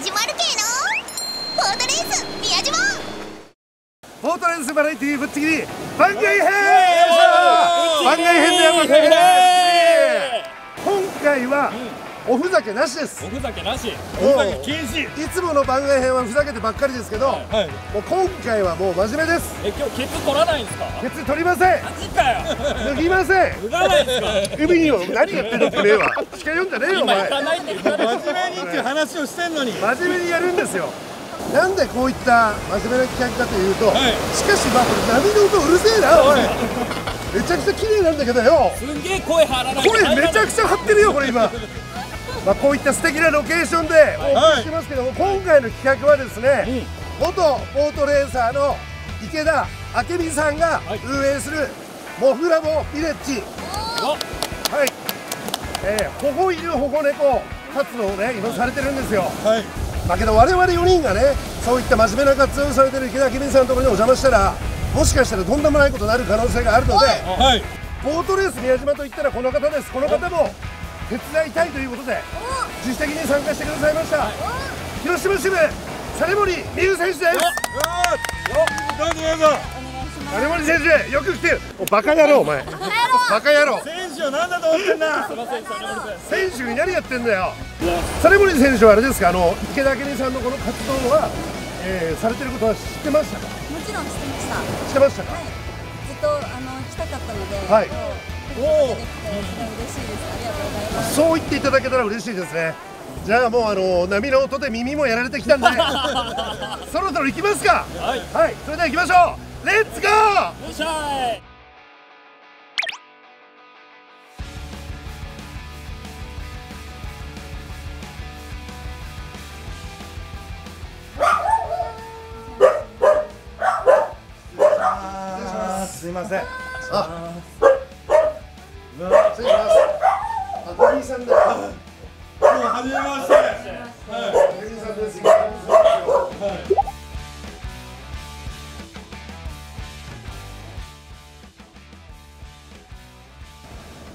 始まるけーのポートレース宮島ポートレースバラエティーぶっちぎり番外編番外編でやります今回はおふざけなしです。おふざけなし。おふざけ禁止。いつもの番外編はふざけてばっかりですけど、はいもう今回はもう真面目です。え今日ケツ取らないんですか？ケツ取りません。マジかよ。脱ぎません。脱がないんですか？海にも何やってんの？ってねえわしか読んじゃねえよお今行前真面目にっていう話をしてんのに。真面目にやるんですよ。なんでこういった真面目な企画かというと、はい。しかしまあこれ波の音うるせえな。おい。めちゃくちゃ綺麗なんだけどよ。すんげえ声張らないと声めちゃくちゃ張ってるよこれ今まあこういった素敵なロケーションでお送りしてますけども、今回の企画はですね、元ボートレーサーの池田明美さんがはい。運営するモフラボビレッジ。お。はい、えー、保護犬保護猫活動をね今されてるんですよ。はい。だけど我々4人がねそういった真面目な活動をされてる池田明美さんのところにお邪魔したらもしかしたらとんでもないことになる可能性があるのではい。ボートレース宮島といったらこの方です。この方も手伝いたいということで自主的に参加してくださいました。広島支部実森美優選手です。どうぞどうぞ。実森選手よく来てる。おバカ野郎お前。バカ野郎。選手を何だと思ってんだ選手に何やってんだよ。実森選手はあれですかあの池田明美さんのこの活動は、えーされてることは知ってましたか？もちろん知ってました。知ってましたか？ずっとあの来たかったので、はい今日来ていただけて嬉しいです。ありがとうございます。そう言っていただけたら嬉しいですね。じゃあもうあの波の音で耳もやられてきたんで そろそろ行きますか。はい。はい。それでは行きましょう。レッツゴー！よっしゃい。す。いませんあ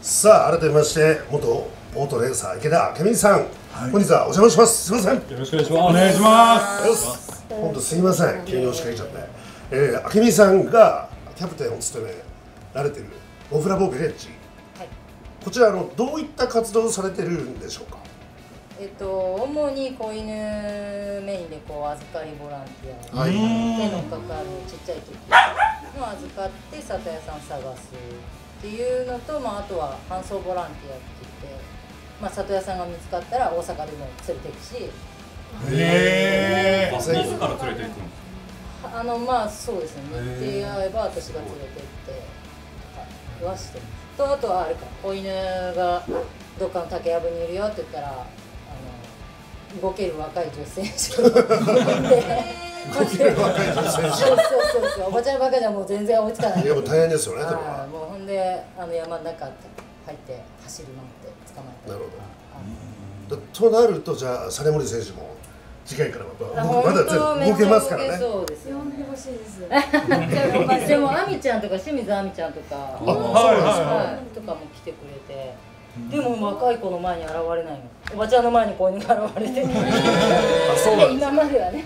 さあ改めまして元オートレーサー池田明美さん、本日はお邪魔します。すいません。よろしくお願いします。お願いします。よし本当すいません。急に押しかけちゃって、えー、明美さんがキャプテンを務められているオフラボビレッジ、こちらあのどういった活動をされてるんでしょうか？えっと、主に子犬メインでこう預かりボランティア、はい。手のかかるちっちゃい時の預かって里屋さん探すっていうのと、まあ、あとは搬送ボランティアって言って、まあ、里屋さんが見つかったら大阪でも連れていくし。へえ自ら連れて行くんですあのまあそうですね。日程合えば私が連れてってはしてとあとはあれか子犬がどっかの竹やぶにいるよって言ったらあの動ける若い女性動け る若い女性 そうそうそうそう。おばちゃんばっかじゃもう全然追いつかない。いやもう大変ですよねそれあはーもうほんであの山の中入って走り回って捕まえてなるほど。となるとじゃあ実森選手も次回からまた僕まだ全部動けますからね。そうですよ呼んでほしいです。でもあみちゃんとか清水あみちゃんとかあそうなんですかはい、とかも来てくれて、でも若い子の前に現れないの。おばちゃんの前に子犬が現れて。あそうなんです今まではね。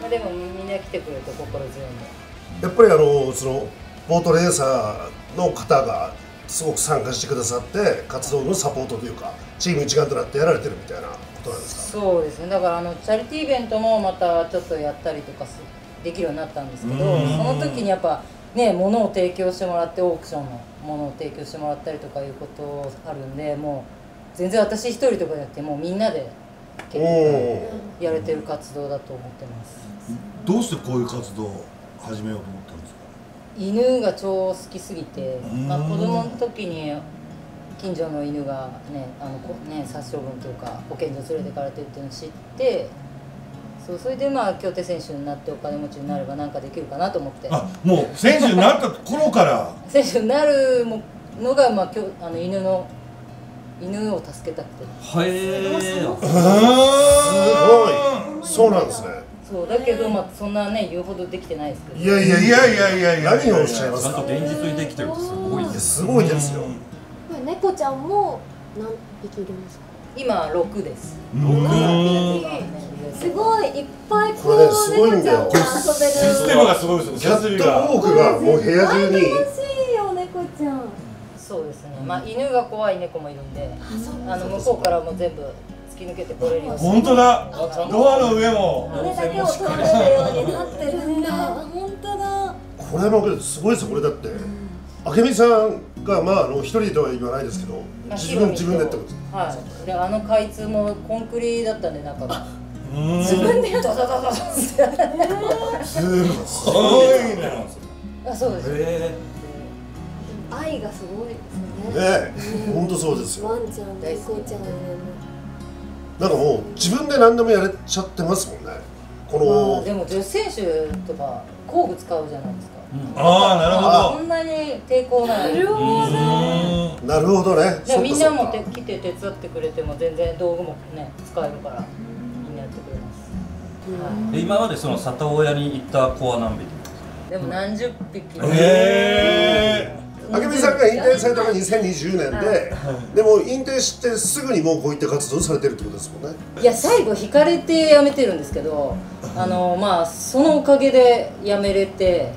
ま あでもみんな来てくれて心強いんでやっぱりあのそのボートレーサーの方がすごく参加してくださって活動のサポートというかチーム一丸となってやられてるみたいなことなんですか？そうですね。だからあのチャリティーイベントもまたちょっとやったりとかすできるようになったんですけどその時にやっぱね物を提供してもらってオークションのものを提供してもらったりとかいうことあるんでもう全然私一人とかじゃなくてもうみんなで結お構おやれてる活動だと思ってます。どうしてこういう活動を始めようと思ったんですか？犬が超好きすぎて、まあ、子供の時に近所の犬がねあのこね殺処分というか保健所連れてかれてるっていうのを知ってそうそれでまあ競艇選手になってお金持ちになれば何かできるかなと思って。あもう選手になった頃から？選手になるものが、まあ、きょあの犬の犬を助けたくて。へすごい。そうなんですねそうだけど、まあ、そんなね言うほどできてないですけど。いやいやいいやいやいやいや何をおっしゃいますか。現実にできてるってすごいいやすごいですよ猫ちゃんも何匹いるんですか？今6です。うん。6いっぱいここれねすごいんだよ猫ちゃんが遊べる。システムがすごいですよ。キャットウォークがもう部屋中に楽しいよ猫ちゃん。そうですね。まあ犬が怖い猫もいるんであの向こうからも全部突き抜けてこれる本当だ。ドアの上も。これだけを通れるようになってるんだ。本当だ。これもすごいですよこれだって。明美さんがまああの一人とは言わないですけどまあ自分自分でってことです。はい。であの開通もコンクリだったんで中がうん。自分でドドドドドってすごいね。あそうですへ愛がすごいですよね。ねえ本当そうですよ。ワンちゃん猫ちゃんなんかもう自分で何でもやれちゃってますもんね。このまあでも女子選手とか工具使うじゃないですか。ああなるほそんなに抵抗ない。どうん。なるほどね。でもみんなもて来て手伝ってくれても全然道具もね使えるからみんなやってくれます、はで今までその里親に行った子は何匹？い、でも何十匹。へえ明美さんが引退されたのが2020年で、でも引退してすぐにもうこういった活動されてるってことですもんね。いや最後引かれて辞めてるんですけどあのまあそのおかげで辞めれて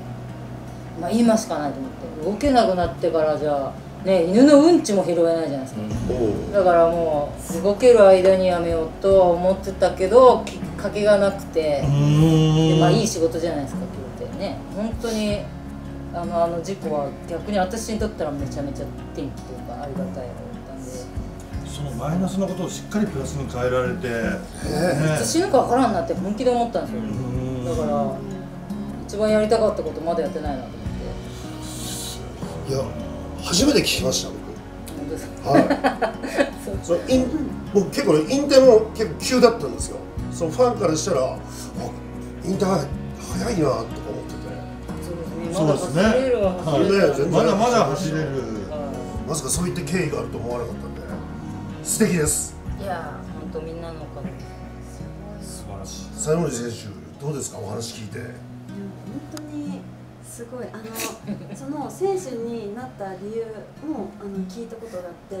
まあ今しかないと思って動けなくなってからじゃあね犬のうんちも拾えないじゃないですか、うん。だからもう動ける間に辞めようと思ってたけどきっかけがなくて、でまあいい仕事じゃないですか今日ってね。本当にあのあの事故は逆に私にとったらめちゃめちゃ転機というかありがたいことだったんで。そのマイナスなことをしっかりプラスに変えられて、ね。いつ死ぬかわからんなって本気で思ったんですよ。んだから一番やりたかったことまだやってないなと思って。いや初めて聞きました本当です僕はい。そのイン僕結構ね引退も結構急だったんですよ。そのファンからしたらあ引退早いなとか思っててそうですね。まだ走れるはい。まだまだ走れる。はまさかそういった経緯があると思わなかったんで。素敵です。いいや本当みんなのおかげです。素晴らしい。西森選手どうですか？お話聞いて。本当にすごい。あのその選手になった理由もあの聞いたことがあって。そ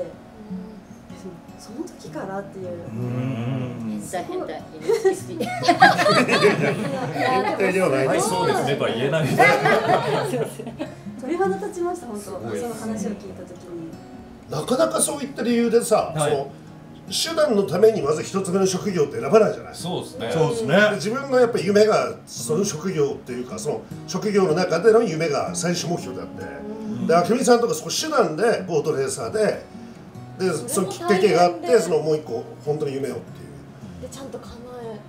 その時からっていう。うん変態変態ではない。そうですねとは言えない。鳥肌立ちました本当その話を聞い。た時になかなかそうい。った理由でさ、はい。その手段のためにまず一つ目の職業って選ばない。じゃない。そうですねそうですね自分のやっぱり夢がその職業ってい。うかその職業の中での夢が最終目標であって、で明美さんとかそこ手段でボートレーサーででそのきっかけがあってそのもう一個本当に夢をってでちゃんと叶い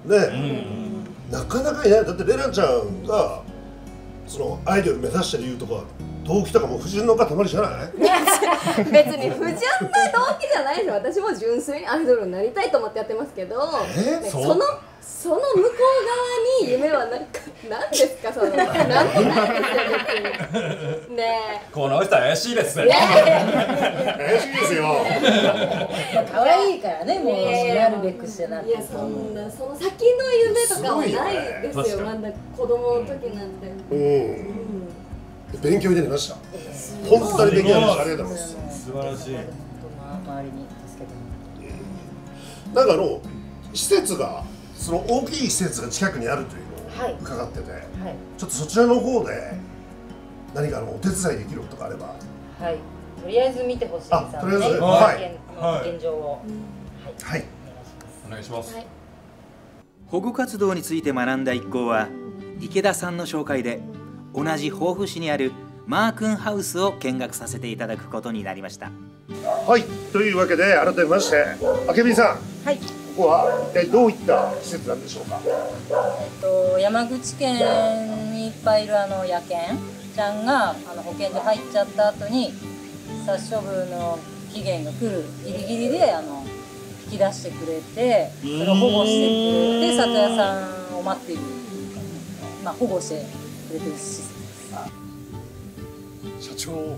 ううね、ん。なかなかいない。だってレナちゃんがそのアイドル目指した理由とか動機とかも不純の塊じゃない？え別に不純な動機じゃないですよ。私も純粋にアイドルになりたいと思ってやってますけど。え？ねそう。そのその向こう側に夢は何か何ですかそのなんもないですよ別に。ねこの人怪しいですね怪しいですよ。可愛いからねもうなるべくしてなってえいやそんなその先の夢とかはないですよ。まだ子供の時なんて。うん。勉強になりました。本当に勉強になりました。ありがとうござい。ます素晴らしい周りに助けてもらって。なんかあの施設がその大きい施設が近くにあるというのはい。を伺ってて、はい。ちょっとそちらの方で何かあのお手伝いできることがあれば。はい。とりあえず見てほしいさんあとりあえずねはい。現状を。はい。はい。お願いします。保護活動について学んだ一行は池田さんの紹介で同じ防府市にあるマークンハウスを見学させていただくことになりました。はい。というわけで改めまして明美さん。はいここは一体どういった施設なんでしょうか？えっと山口県にいっぱいいるあの野犬ちゃんがあの保健所入っちゃった後に殺処分の期限が来るギリギリであの引き出してくれてそれを保護してくれて里親さんを待っているまあ保護してくれてる施設です。社長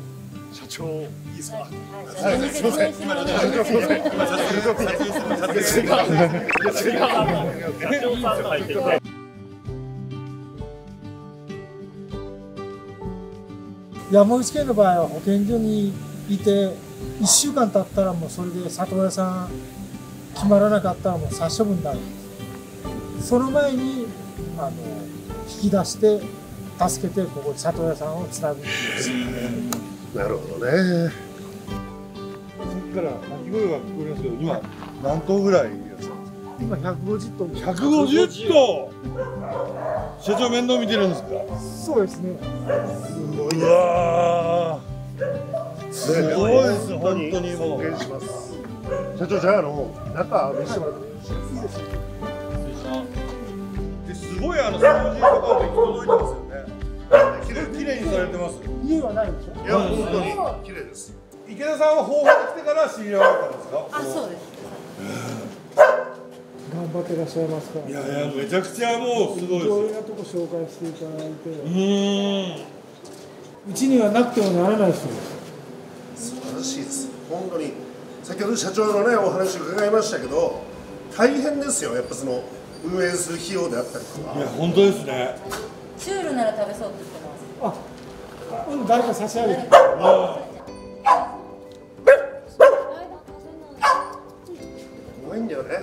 社長いいですかはい、社長に説明してもらう山口県の場合は保健所にいて1週間経ったらもうそれで里親さん決まらなかったらもう殺処分になるその前にあの引き出して助けてここ里屋さんをつなぐ。っていうなるほどね。さっきから鳴き声が聞こえるんですけど今何頭ぐらいですか？今150トン150頭！社長面倒見てるんですか？そうですね。うわーすごいです本当にもう。尊敬します社長じゃああの中見せてもらってもいいですか？ですごいあの掃除とかも行き届いてますにされてます。家はないでしょ？いや本当に綺麗です。池田さんは豊富に来てから知り合われたんですか？あそうです。頑張ってらっしゃいますか？らいやいやめちゃくちゃもうすごいいろいろですなとこ紹介していただいて。うーん。うちにはなくてはならない人です。素晴らしいです。本当に。先ほど社長のねお話伺いましたけど大変ですよ。やっぱその運営する費用であったりとか。いや本当ですね。チュールなら食べそうって言ってますあうん誰か差し上げてうまい。んだよね。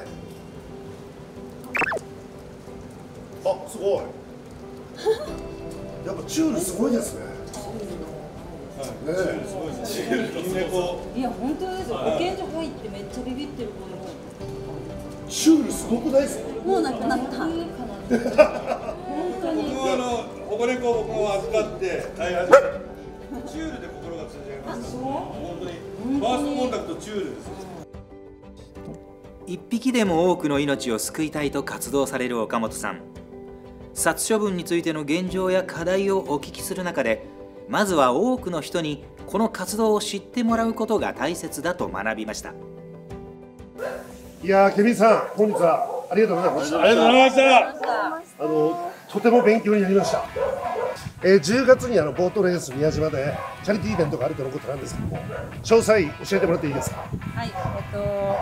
あすごいやっぱチュールすごい。ですねすごいですいや本当ですよ。保健所入ってめっちゃビビってる子でもチュールすごくないですかもうなくなったの保護猫を僕も預かって飼い始めてチュールで心が通じ合いました本当に。ファーストコンタクトチュールです。よ一匹でも多くの命を救いたいと活動される岡本さん。殺処分についての現状や課題をお聞きする中でまずは多くの人にこの活動を知ってもらうことが大切だと学びました。いやーケビンさん本日はありがとうございました。ありがとうございました。あのとても勉強になりました、えー10月にあのボートレース宮島でチャリティーイベントがあるとのことなんですけども詳細教えてもらっていいですか？はい、えっと、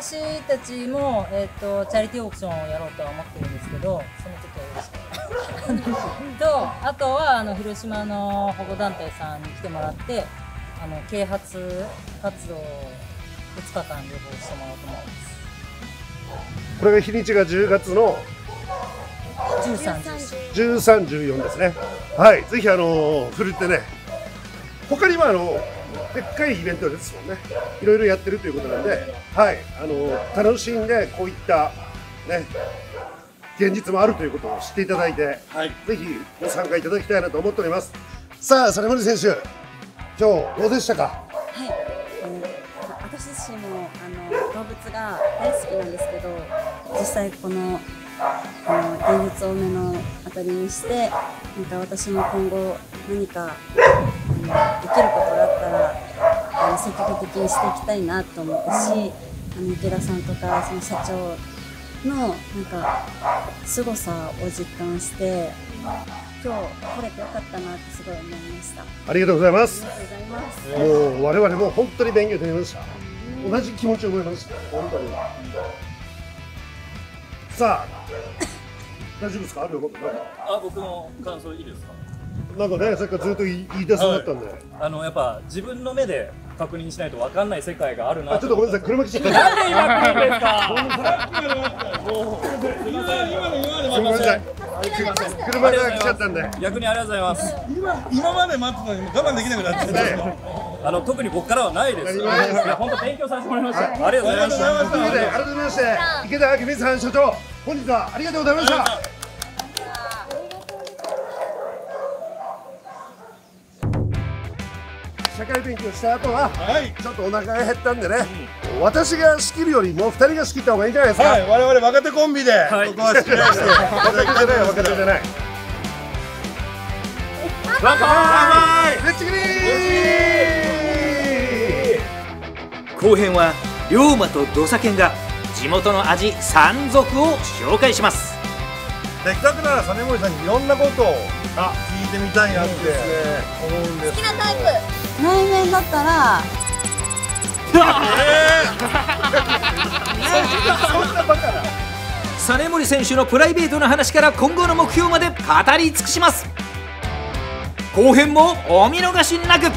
私たちも、えっと、チャリティーオークションをやろうとは思ってるんですけど、その時はよろしく。と、あとは、あの、広島の保護団体さんに来てもらって、あの、啓発活動を2日間旅行してもらおうと思います。これが日にちが10月の13時。13、14ですね。はい、ぜひあのふるってね、他にもあのでっかいイベントですもんね。いろいろやってるということなんで、はい、あの楽しんでこういったね現実もあるということを知っていただいて、はいぜひご参加いただきたいなと思っております。さあ、実森選手、今日どうでしたか？はい、私自身もあの動物が大好きなんですけど実際この現実を目の当たりにしてなんか私も今後何かあのできることがあったらあの積極的にしていきたいなと思ったしあの池田さんとかその社長のなんか凄さを実感して今日来れてよかったなってすごい思いました。あありがとうございますり。がとうございます。もう我々も本当に勉強になりました。同じ気持ちを思いました。本当に。さあ、大丈夫ですか、あるよ、あ僕の感想いいですか？なんかね、さっきからずっと言い言い出そうだったんで。あのやっぱ自分の目で確認しないと分かんない世界があるな。あ、ちょっとごめんなさい、車来ちゃった。なんで今来るんですか？すみません。車が来ちゃったんで。逆にありがとうございます。今今まで待ってたのに我慢できなくなってきたね。あの特に僕からはないです。いや本当勉強させてもらいました、ありがとうございました。ということで、改めまして、池田明美さん社長、本日はありがとうございました。社会勉強した後は、はいちょっとお腹が減ったんでね、私が仕切るよりも二人が仕切った方がいいんじゃないですか。はい我々若手コンビでいここは仕切らせて若手じゃない、若手じゃない。乾杯レッチギリー後編は龍馬と土佐犬が地元の味山賊を紹介します。せっかくなら実森さんにいろんなことをあ聞いてみたいなって思うんです好きなタイプ。内面だったら 実森選手のプライベートな話から今後の目標まで語り尽くします。後編もお見逃しなく